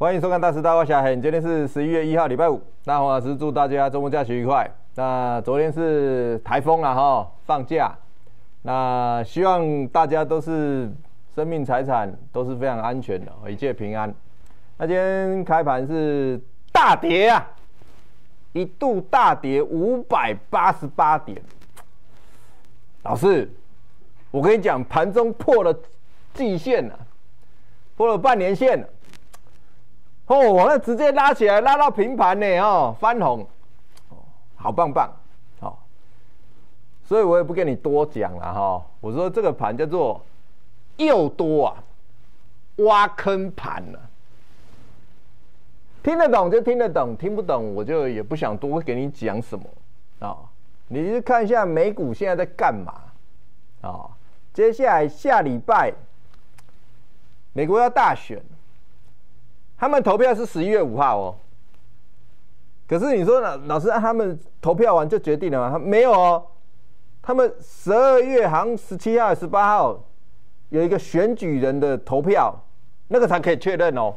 欢迎收看《大师大话小黑》，今天是十一月一号，礼拜五。那黄老师祝大家周末假期愉快。那昨天是台风了哈，放假。那希望大家都是生命财产都是非常安全的，一切平安。那今天开盘是大跌啊，一度大跌五百八十八点。老师，我跟你讲，盘中破了季线了，破了半年线了。哦，我那直接拉起来，拉到平盘呢，哦，翻红，好棒棒，好，所以我也不跟你多讲了哈。我说这个盘叫做又多啊，挖坑盘了。听得懂就听得懂，听不懂我就也不想多给你讲什么啊。你去看一下美股现在在干嘛啊？接下来下礼拜美国要大选。他们投票是十一月五号哦，可是你说老老师，他们投票完就决定了吗？他没有哦，他们十二月好像十七号、十八号有一个选举人的投票，那个才可以确认哦。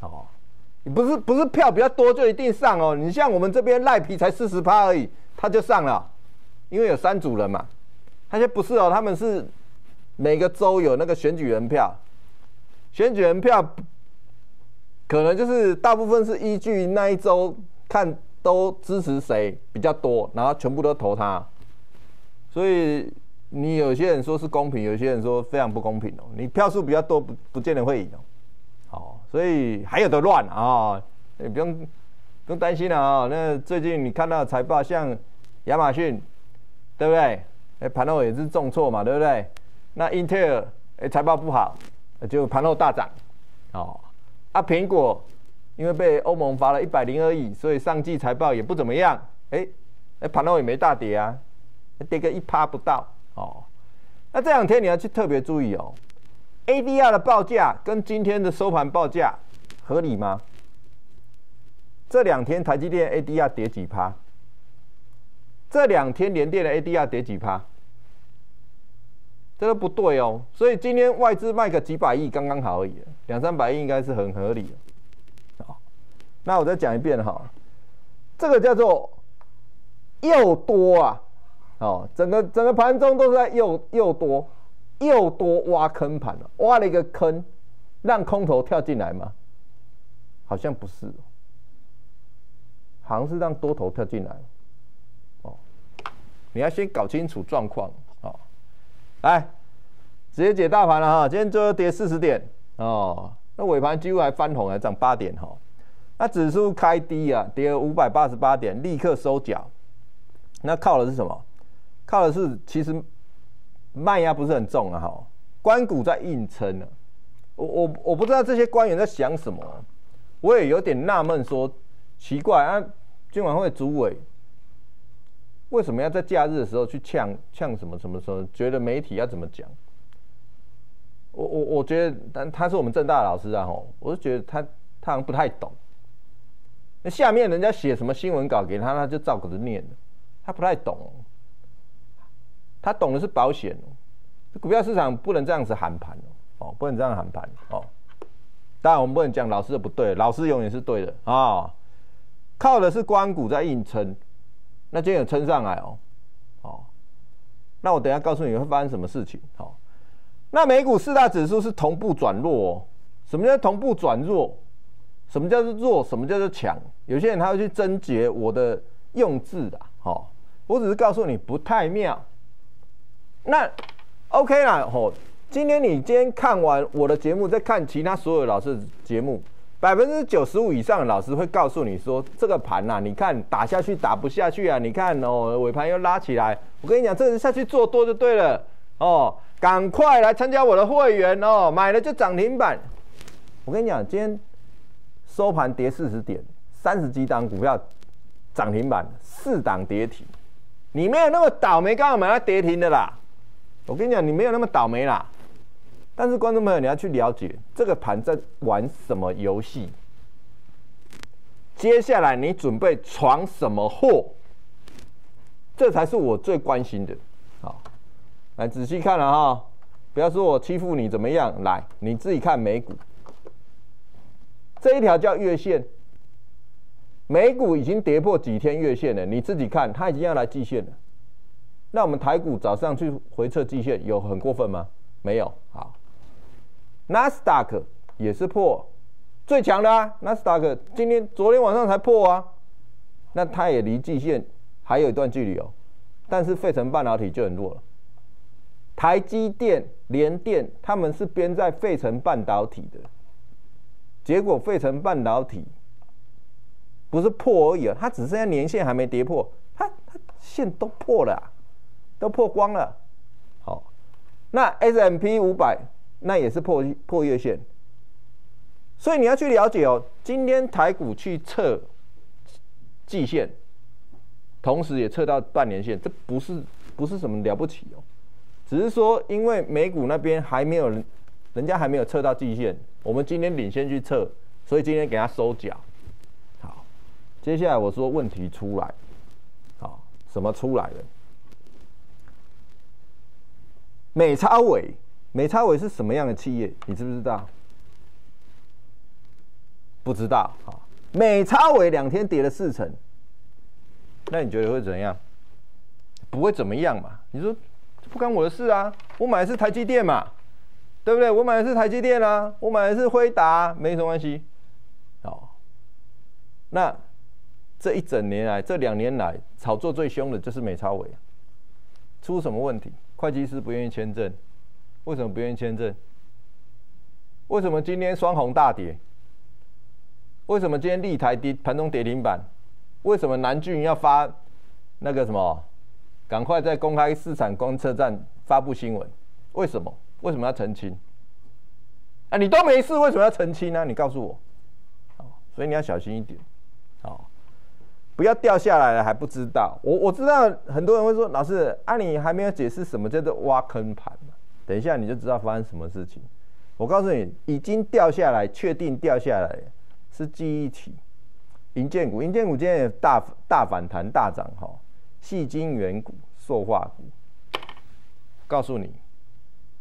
哦，你不是不是票比较多就一定上哦。你像我们这边赖皮才四十趴而已，他就上了，因为有三组人嘛。他在不是哦，他们是每个州有那个选举人票，选举人票。可能就是大部分是依据那一周看都支持谁比较多，然后全部都投他。所以你有些人说是公平，有些人说非常不公平哦。你票数比较多，不不见得会赢哦。好，所以还有的乱啊，你不用不用担心了啊。那最近你看到财报，像亚马逊，对不对？哎，盘后也是重挫嘛，对不对？那英特尔哎财报不好，就盘后大涨，哦。啊，苹果因为被欧盟罚了一百零二亿，所以上季财报也不怎么样。哎，哎，盘后也没大跌啊，跌个一趴不到哦。那这两天你要去特别注意哦，ADR 的报价跟今天的收盘报价合理吗？这两天台积电 ADR 跌几趴？这两天联电的 ADR 跌几趴？这个不对哦，所以今天外资卖个几百亿刚刚好而已，两三百亿应该是很合理的。好，那我再讲一遍哈，这个叫做又多啊，哦，整个整个盘中都在又又多又多挖坑盘了，挖了一个坑，让空头跳进来吗？好像不是，好像是让多头跳进来。哦，你要先搞清楚状况。来，直接解大盘了哈。今天最后跌四十点哦，那尾盘几乎还翻红，还涨八点哈。那指数开低啊，跌了五百八十八点，立刻收脚。那靠的是什么？靠的是其实卖压不是很重啊哈。关股在硬撑呢。我我我不知道这些官员在想什么，我也有点纳闷，说奇怪啊，今晚会主委。为什么要在假日的时候去呛呛什么什么时候？觉得媒体要怎么讲？我我我觉得，但他是我们正大的老师啊，吼，我是觉得他他好像不太懂。那下面人家写什么新闻稿给他，他就照着念他不太懂。他懂的是保险，股票市场不能这样子喊盘哦，不能这样喊盘哦。当然我们不能讲老师的不对，老师永远是对的啊。靠的是关股在硬撑。那今天有撑上来哦，哦，那我等下告诉你会发生什么事情。好，那美股四大指数是同步转弱哦。什么叫同步转弱？什么叫做弱？什么叫做强？有些人他会去甄别我的用字的。好，我只是告诉你不太妙。那 OK 啦，吼，今天你今天看完我的节目，再看其他所有老师的节目。百分之九十五以上的老师会告诉你说，这个盘呐，你看打下去打不下去啊，你看哦，尾盘又拉起来。我跟你讲，这人下去做多就对了哦，赶快来参加我的会员哦，买了就涨停板。我跟你讲，今天收盘跌四十点，三十几档股票涨停板，四档跌停，你没有那么倒霉，刚好买到跌停的啦。我跟你讲，你没有那么倒霉啦。但是观众朋友，你要去了解这个盘在玩什么游戏。接下来你准备闯什么祸？这才是我最关心的。好，来仔细看了哈，不要说我欺负你怎么样。来，你自己看美股。这一条叫月线。美股已经跌破几天月线了，你自己看，它已经要来季线了。那我们台股早上去回测季线，有很过分吗？没有。好，纳斯达克也是破最强的啊，纳斯达克今天昨天晚上才破啊，那它也离季线还有一段距离哦。但是费城半导体就很弱了，台积电、联电他们是编在费城半导体的，结果费城半导体。不是破而已啊，它只剩下年线还没跌破，它它线都破了，都破光了。好，那 S M P 五百那也是破破月线，所以你要去了解哦。今天台股去测季线，同时也测到半年线，这不是不是什么了不起哦，只是说因为美股那边还没有人，人家还没有测到季线，我们今天领先去测，所以今天给他收脚。好接下来我说问题出来，好，什么出来了？美超伟，美超伟是什么样的企业？你知不知道？不知道。啊，美超伟两天跌了四成，那你觉得会怎样？不会怎么样嘛？你说不关我的事啊，我买的是台积电嘛，对不对？我买的是台积电啊，我买的是辉达，没什么关系。好，那。这一整年来，这两年来炒作最凶的就是美超伟，出什么问题？会计师不愿意签证，为什么不愿意签证？为什么今天双红大跌？为什么今天立台跌盘中跌停板？为什么南俊要发那个什么？赶快在公开市场观测站发布新闻？为什么？为什么要澄清？啊，你都没事，为什么要澄清呢？你告诉我。所以你要小心一点，好。不要掉下来了还不知道，我我知道很多人会说，老师，啊你还没有解释什么叫做挖坑盘等一下你就知道发生什么事情。我告诉你，已经掉下来，确定掉下来是记忆体、银建股，银建股今天也大大反弹大涨哈，细晶圆股、塑化股。告诉你，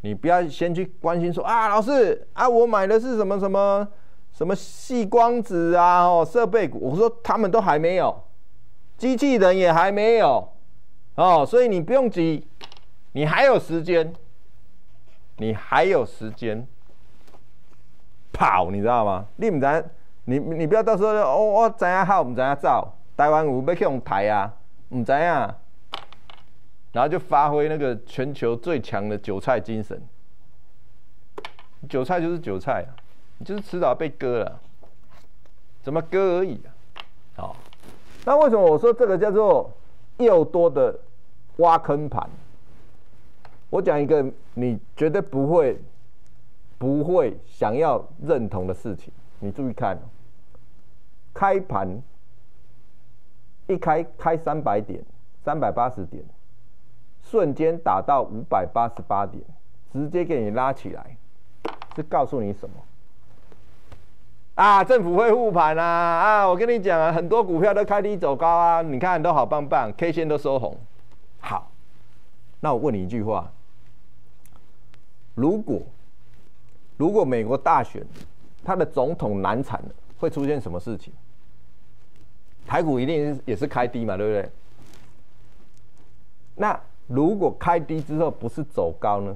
你不要先去关心说啊，老师啊，我买的是什么什么。什么细光子啊，哦，设备股，我说他们都还没有，机器人也还没有，哦，所以你不用急，你还有时间，你还有时间跑，你知道吗？你唔知，你你不要到时候哦，我知影好，唔知影走，台湾有要去用台啊，唔知影，然后就发挥那个全球最强的韭菜精神，韭菜就是韭菜。你就是迟早被割了，怎么割而已啊？好，那为什么我说这个叫做又多的挖坑盘？我讲一个你绝对不会不会想要认同的事情，你注意看，开盘一开开三百点，三百八十点，瞬间打到五百八十八点，直接给你拉起来，是告诉你什么？啊，政府会护盘啊！啊，我跟你讲啊，很多股票都开低走高啊，你看都好棒棒，K 线都收红。好，那我问你一句话：如果如果美国大选，他的总统难产了，会出现什么事情？台股一定也是开低嘛，对不对？那如果开低之后不是走高呢？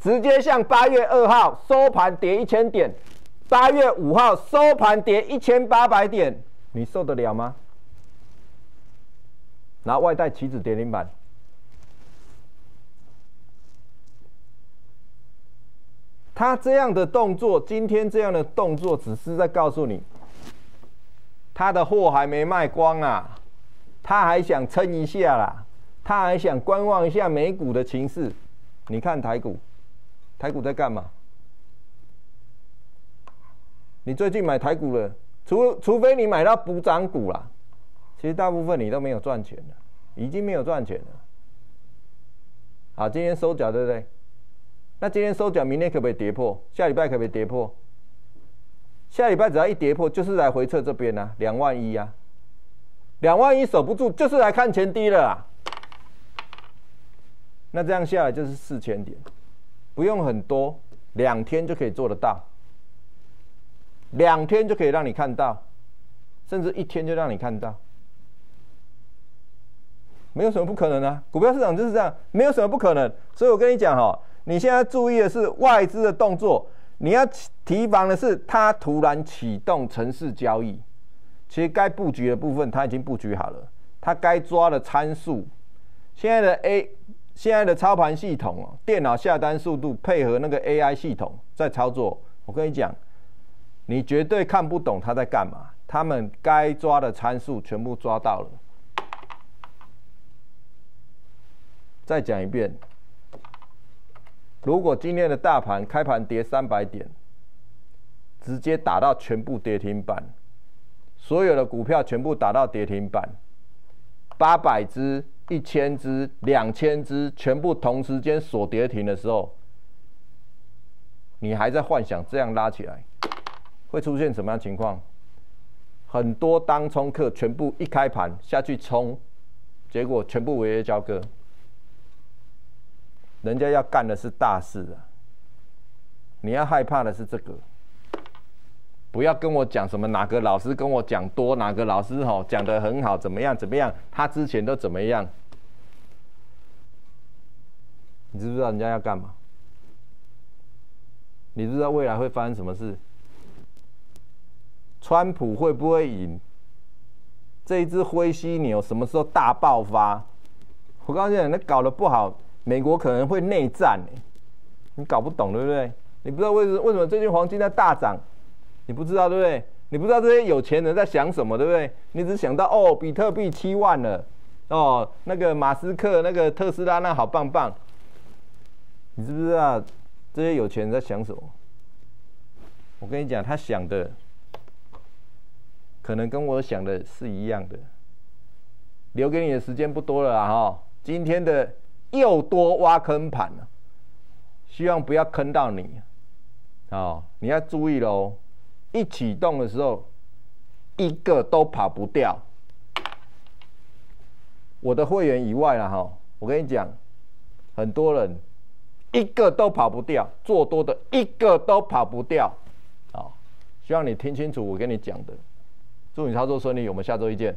直接像八月二号收盘跌一千点，八月五号收盘跌一千八百点，你受得了吗？拿外带棋子跌停板，他这样的动作，今天这样的动作，只是在告诉你，他的货还没卖光啊，他还想撑一下啦，他还想观望一下美股的情势，你看台股。台股在干嘛？你最近买台股了，除除非你买到补涨股啦，其实大部分你都没有赚钱了，已经没有赚钱了。好，今天收脚对不对？那今天收脚，明天可不可以跌破？下礼拜可不可以跌破？下礼拜只要一跌破，就是来回撤这边啊，两万一啊，两万一守不住，就是来看前低了啊。那这样下来就是四千点。不用很多，两天就可以做得到。两天就可以让你看到，甚至一天就让你看到，没有什么不可能啊！股票市场就是这样，没有什么不可能。所以我跟你讲哈，你现在注意的是外资的动作，你要提防的是它突然启动城市交易。其实该布局的部分它已经布局好了，它该抓的参数，现在的 A。现在的操盘系统哦，电脑下单速度配合那个 AI 系统在操作。我跟你讲，你绝对看不懂他在干嘛。他们该抓的参数全部抓到了。再讲一遍，如果今天的大盘开盘跌三百点，直接打到全部跌停板，所有的股票全部打到跌停板，八百只。一千只、两千只全部同时间锁跌停的时候，你还在幻想这样拉起来会出现什么样情况？很多当冲客全部一开盘下去冲，结果全部违约交割。人家要干的是大事啊！你要害怕的是这个。不要跟我讲什么哪个老师跟我讲多，哪个老师吼讲的很好，怎么样怎么样？他之前都怎么样？你知不知道人家要干嘛？你知道未来会发生什么事？川普会不会赢？这一只灰犀牛什么时候大爆发？我告诉你，那搞得不好，美国可能会内战你搞不懂对不对？你不知道为什为什么最近黄金在大涨？你不知道对不对？你不知道这些有钱人在想什么对不对？你只想到哦，比特币七万了，哦，那个马斯克那个特斯拉那好棒棒。你知不知道这些有钱人在想什么？我跟你讲，他想的可能跟我想的是一样的。留给你的时间不多了啊！哈，今天的又多挖坑盘了，希望不要坑到你。哦，你要注意喽。一启动的时候，一个都跑不掉。我的会员以外了哈，我跟你讲，很多人一个都跑不掉，做多的一个都跑不掉。啊，希望你听清楚我跟你讲的。祝你操作顺利，我们下周一见。